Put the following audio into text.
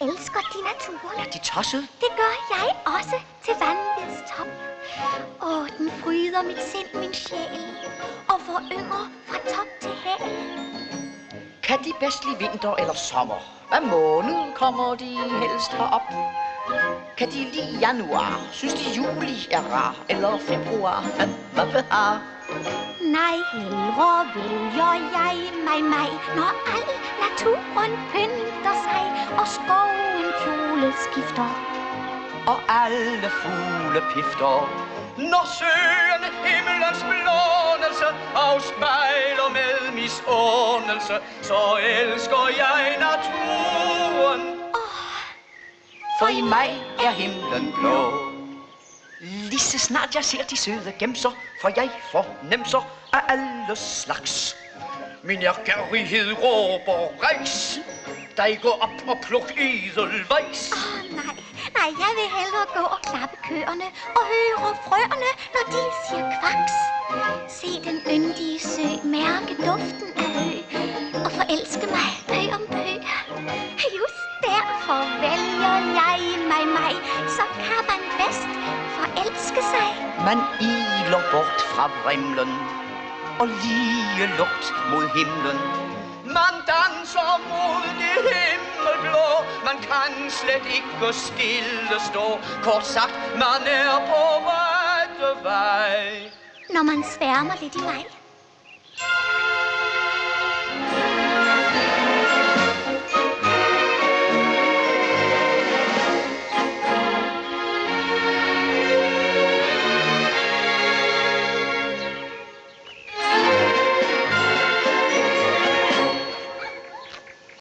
elsker de naturen. Er de tosset? Det gør jeg også til vandets top. Åh, den fryder mit sind, min sjæl, og forynger fra top til hæl. Kan de bedst lide vinter eller sommer? Hvad måned kommer de helst herop? Kan de lide januar? Synes de juli er rar? Eller februar? Hvad behar? Nej, hellere vælger jeg mig mig, når al naturen pynter sig, kjole skifter. Og alle fugle pifter. Når søerne himmelens blånelse Afspejler med misundelse Så elsker jeg naturen. For i mig er himlen blå. Lige så snart jeg ser de søde gemser For jeg fornemser af alle slags. Min ærgerighed råber rejs dig gå op og pluk edelvejs Åh, nej, nej, jeg vil hellere gå og klappe køerne og høre frøerne, når de siger kvaks. Se den yndige sø, mærke duften af hø og forelske mig bøg om bøg. Just derfor vælger jeg mig mig, så kan man bedst forelske sig. Man iler bort fra vrimlen Og lige lugt mod himlen man danser mod det himmelblå. Man kan slet ikke stille stå. Kort sagt, man er på rette vej Når man sværmer lidt i vej.